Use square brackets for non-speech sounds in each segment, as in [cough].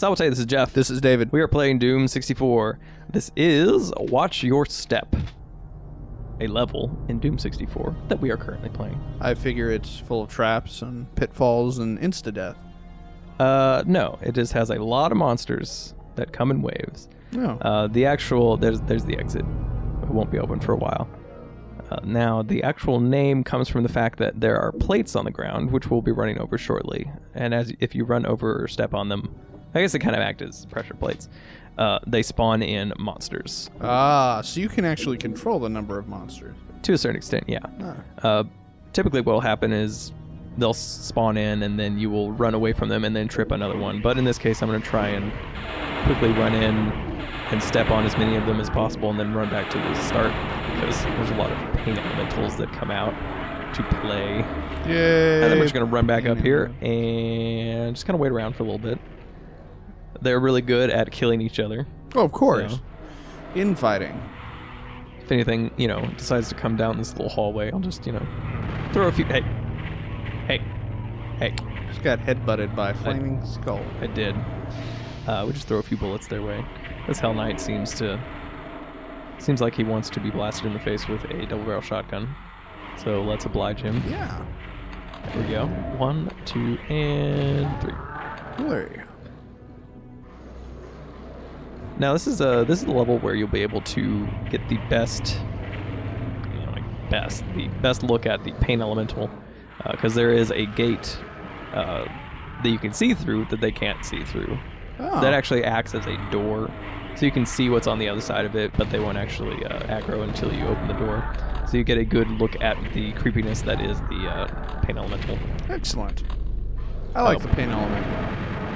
Salvatore, this is Jeff. This is David. We are playing Doom 64. This is Watch Your Step, a level in Doom 64 that we are currently playing. I figure it's full of traps and pitfalls and insta death. Uh, no, it just has a lot of monsters that come in waves. Oh. Uh, the actual there's there's the exit. It won't be open for a while. Uh, now the actual name comes from the fact that there are plates on the ground, which we'll be running over shortly. And as if you run over or step on them, I guess they kind of act as pressure plates. Uh, they spawn in monsters ah, so you can actually control the number of monsters. to a certain extent. Yeah. Ah. Uh, typically, what will happen is they'll s- spawn in, and then you will run away from them, and then trip another one. But in this case, I'm going to try and quickly run in and step on as many of them as possible, and then run back to the start because there's a lot of pain elementals that come out to play. Yay. And then we're just going to run back up here and just kind of wait around for a little bit. They're really good at killing each other. Oh, of course. So- Infighting. If anything, you know, decides to come down this little hallway, I'll just, you know, throw a few. Hey, hey, hey! Just got headbutted by a flaming skull. I did. Uh, we just throw a few bullets their way. This Hell Knight seems to seems like he wants to be blasted in the face with a double barrel shotgun. So let's oblige him. Yeah. There we go. One, two, and three. Hillary. Now this is a this is the level where you'll be able to get the best, you know, like best the best look at the pain elemental, because there is a gate uh, that you can see through that they can't see through. Oh. That actually acts as a door, so you can see what's on the other side of it, but they won't actually uh, aggro until you open the door. So you get a good look at the creepiness that is the uh, pain elemental. Excellent. I like Oh. the pain element.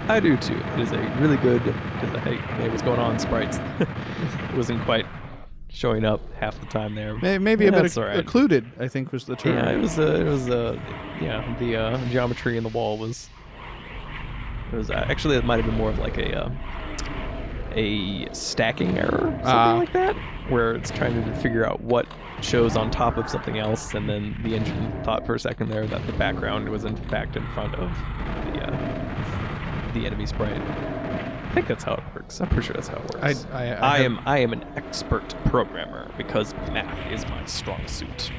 I do too. It is a really good. Hey, hey, what's going on, sprites? [laughs] Wasn't quite showing up half the time there. May- Maybe a bit That's of all right. occluded, I think was the term. Yeah, it was. Uh, it was. Uh, yeah, the uh, geometry in the wall was. It was uh, actually it might have been more of like a uh, a stacking error, something Ah. like that, where it's trying to figure out what shows on top of something else, and then the engine thought for a second there that the background was in fact in front of the uh, the enemy sprite. I think that's how it works. I'm pretty sure that's how it works. I- I- I I have- am I am an expert programmer because math is my strong suit.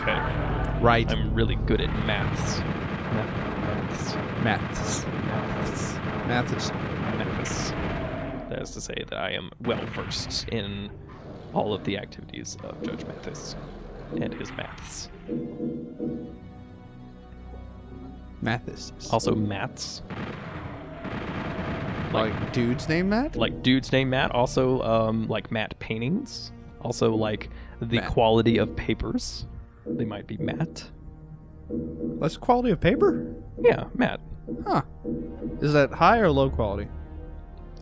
Okay. right. I'm really good at maths. Maths. Maths. Maths. Maths. Maths. That is to say that I am well versed in all of the activities of Judge Mathis and his maths. Mathis. Also maths. Like dude's name Matt? Like dudes named Matt. Also um, like Matt paintings. Also like the Matte. quality of papers. They might be matte. Less quality of paper? Yeah, matte. Huh. Is that high or low quality?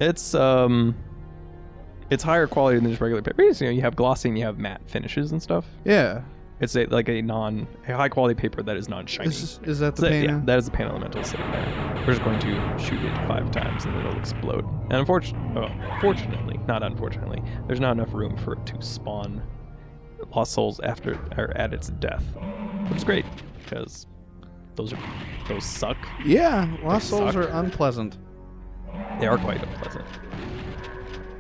It's um, it's higher quality than just regular paper. You know, you have glossy and you have matte finishes and stuff. Yeah. It's a, like a non, a high quality paper that is non-shiny. Is, is, is that the So, pain? yeah, that is the pain elemental sitting there. We're just going to shoot it five times and it'll explode. And unfortunately, oh, fortunately, not unfortunately, there's not enough room for it to spawn lost souls after or at its death, which is great because those are those suck. yeah. Lost They souls suck. are unpleasant. They are quite unpleasant.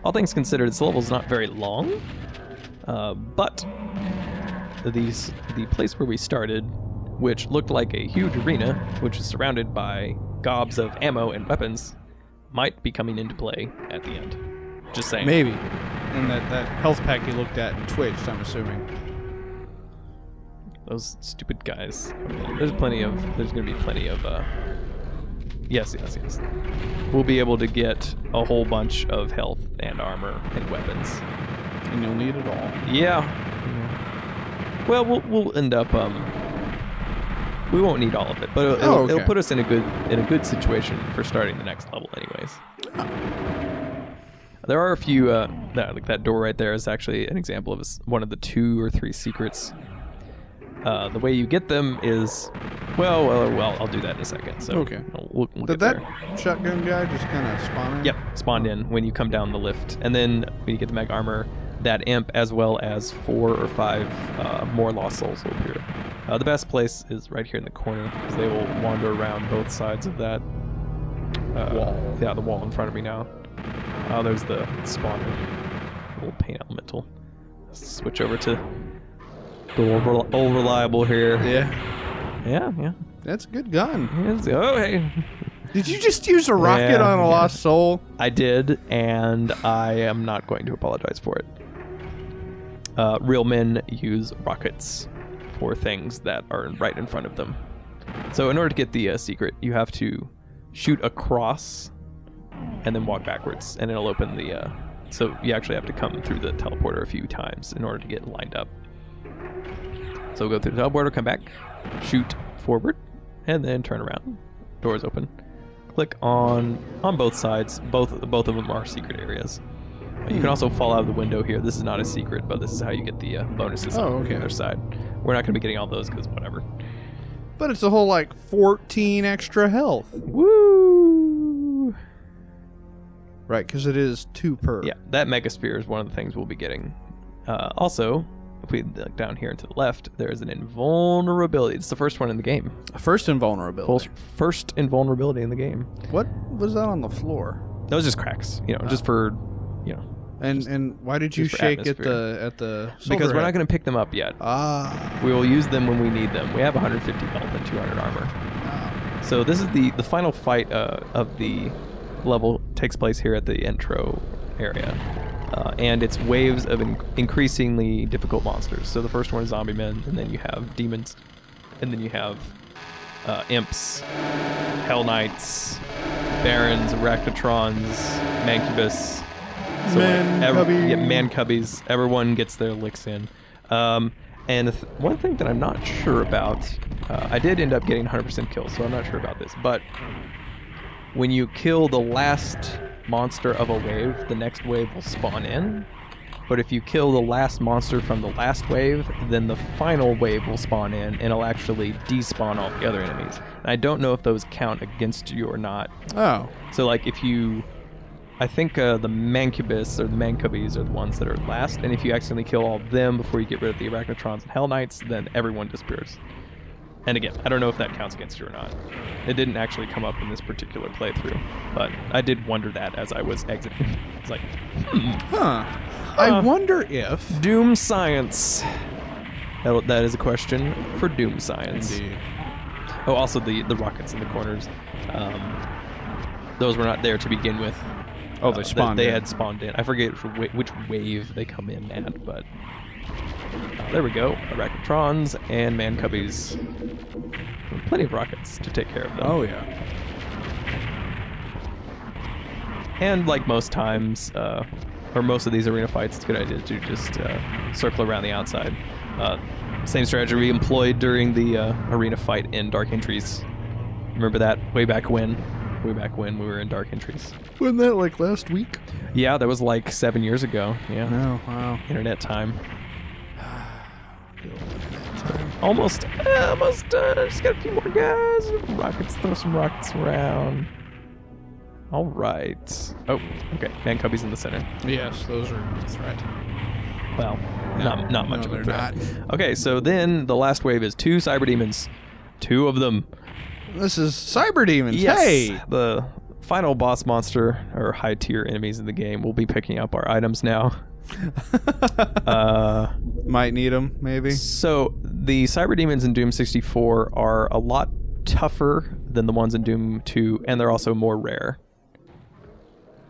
All things considered, this level is not very long, uh, but these the place where we started, which looked like a huge arena, which is surrounded by gobs of ammo and weapons, might be coming into play at the end. Just saying. Maybe. And that, that health pack you looked at and twitched, I'm assuming. Those stupid guys. There's plenty of. There's gonna be plenty of. Uh, yes, yes, yes. We'll be able to get a whole bunch of health and armor and weapons. And you'll need it all. Yeah. Well, we'll we'll end up um. We won't need all of it, but it'll, Oh, okay. it'll put us in a good in a good situation for starting the next level, anyways. There are a few. Uh, that, like that door right there is actually an example of one of the two or three secrets. Uh, the way you get them is, well, well, well. I'll do that in a second. So Okay. we'll, we'll, Did that there. shotgun guy just kind of spawn in? Yep, spawned in when you come down the lift, and then when you get the mega armor, that imp as well as four or five uh, more lost souls over here. Uh, the best place is right here in the corner because they will wander around both sides of that uh, Wall. Yeah, the wall in front of me now. Oh, there's the spawner. Little pain elemental. Let's switch over to the old reliable here. Yeah. Yeah, yeah. That's a good gun. Oh, hey. Did you just use a rocket Yeah, on a yeah. lost soul? I did, and I am not going to apologize for it. Uh, real men use rockets for things that are right in front of them. So, in order to get the uh, secret, you have to shoot across and then walk backwards, and it'll open the. Uh, so, you actually have to come through the teleporter a few times in order to get lined up. So, go through the teleporter, come back, shoot forward, and then turn around. Doors open click on on both sides. Both both of them are secret areas. You can also fall out of the window here. This is not a secret, but this is how you get the uh, bonuses Oh, on okay. the other side. We're not going to be getting all those because whatever. But it's a whole like 14 extra health. Woo! Right, because it is two per. Yeah, that mega sphere is one of the things we'll be getting. Uh, also, if we look down here to the left, there is an invulnerability. It's the first one in the game. First invulnerability. First invulnerability in the game. What was that on the floor? That was just cracks, you know, Oh. just for, you know, And and why did you just shake at the at the because we're Silverhead? not going to pick them up yet. Ah. We will use them when we need them. We have 150 health and 200 armor. So this is the the final fight uh, of the level takes place here at the intro area, uh, and it's waves of in- increasingly difficult monsters. So the first one is zombie men, and then you have demons, and then you have uh, imps, hell knights, barons, arachnotrons, mancubus. So like, Mancubbies. yeah, man cubbies. Everyone gets their licks in. Um, and th- one thing that I'm not sure about, uh, I did end up getting 100% kills, so I'm not sure about this. But when you kill the last monster of a wave, the next wave will spawn in. But if you kill the last monster from the last wave, then the final wave will spawn in and it'll actually despawn all the other enemies. And I don't know if those count against you or not. Oh. So like if you, I think uh, the Mancubus or the Mancubbies are the ones that are last, and if you accidentally kill all of them before you get rid of the Arachnotrons and Hell Knights, then everyone disappears. And again, I don't know if that counts against you or not. It didn't actually come up in this particular playthrough, but I did wonder that as I was exiting. [laughs] it's like, hmm, Huh. I Huh. wonder if. Doom Science. That, that is a question for Doom Science. Indeed. Oh, also the the rockets in the corners. Um, those were not there to begin with. Oh, they Uh, spawned They, in. had spawned in. I forget which, which wave they come in at, but uh, there we go. Arachnotrons and man cubbies. Plenty of rockets to take care of them. Oh yeah. And like most times, uh, or most of these arena fights, it's a good idea to just uh, circle around the outside. Uh, same strategy we employed during the uh, arena fight in Dark Entries. Remember that way back when? Way back when we were in Dark Entries. Wasn't that like last week? Yeah, that was like seven years ago. Yeah, No. Wow. internet time. [sighs] Almost, uh, almost done. I just got a few more guys. Rockets, throw some rockets around. All right. Oh, okay. Man Cubby's in the center. Yes, those are a threat. Well, No, not not much no, of a they're threat. Okay, so then the last wave is two cyber demons, two of them. This is cyber demons. Yes, Hey. the final boss monster or high tier enemies in the game. We'll be picking up our items now. [laughs] Uh, Might need them, maybe. so the cyber demons in Doom 64 are a lot tougher than the ones in Doom 2, and they're also more rare.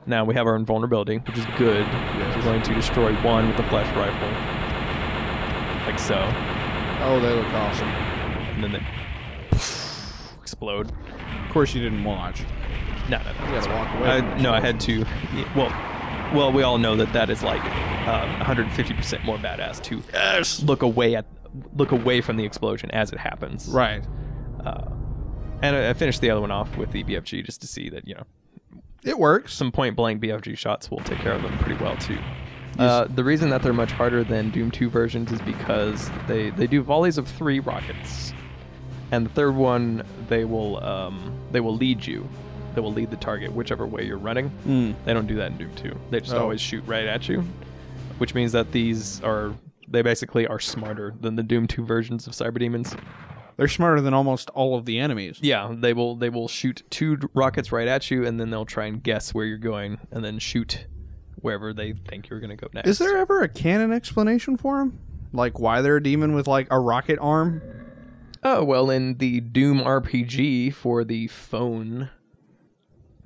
Now we have our invulnerability, which is good. We're going to destroy one with the flash rifle, like so. Oh, they look awesome. and then they explode. Of course, you didn't watch. No, no, no. You gotta walk away I- no, I had to. yeah, well, well, we all know that that is like um, 150% more badass to Yes. look away at look away from the explosion as it happens. Right. Uh, and I, I finished the other one off with the BFG just to see that you know It works. some point blank BFG shots will take care of them pretty well too. Uh, the reason that they're much harder than Doom 2 versions is because they, they do volleys of three rockets, and the third one they will um, they will lead you, they will lead the target whichever way you're running. Mm. They don't do that in Doom 2. They just Oh. always shoot right at you, which means that these are they basically are smarter than the Doom 2 versions of Cyber Demons. They're smarter than almost all of the enemies. Yeah, they will they will shoot two rockets right at you, and then they'll try and guess where you're going, and then shoot wherever they think you're gonna go next. Is there ever a canon explanation for them? Like why they're a demon with like a rocket arm? Oh well, in the Doom RPG for the phone,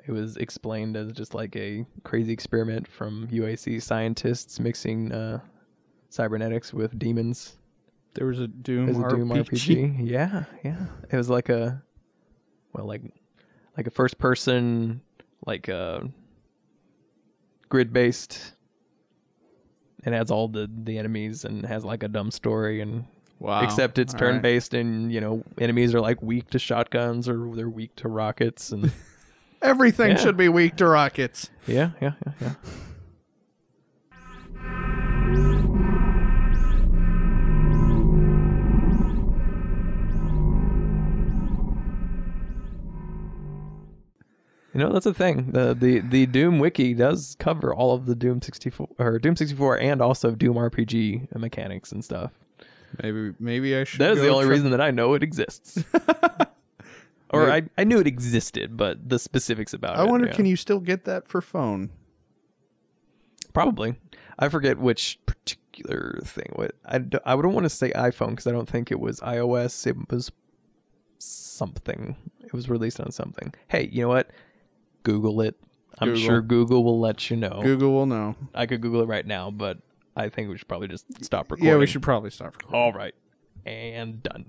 it was explained as just like a crazy experiment from UAC scientists mixing uh, cybernetics with demons. There was a Doom, was a RPG. Doom RPG. Yeah, yeah. It was like a, well, like, like a first person, like a grid based. It has all the the enemies and has like a dumb story and Wow. except it's All turn right. based and you know enemies are like weak to shotguns or they're weak to rockets and [laughs] Everything Yeah. should be weak to rockets. yeah yeah yeah yeah. You know that's the thing. The the the Doom wiki does cover all of the Doom 64 or Doom 64 and also Doom RPG mechanics and stuff. Maybe maybe I should. That is the only try- reason that I know it exists. [laughs] or I, I knew it existed, but the specifics about I it. I wonder, yeah. can you still get that for phone? Probably. I forget which particular thing. What I, I wouldn't want to say iPhone because I don't think it was iOS. It was something. It was released on something. Hey, you know what? Google it. I'm Google. sure Google will let you know. Google will know. I could Google it right now, but I think we should probably just stop recording. Yeah, we should probably stop recording. All right. And done.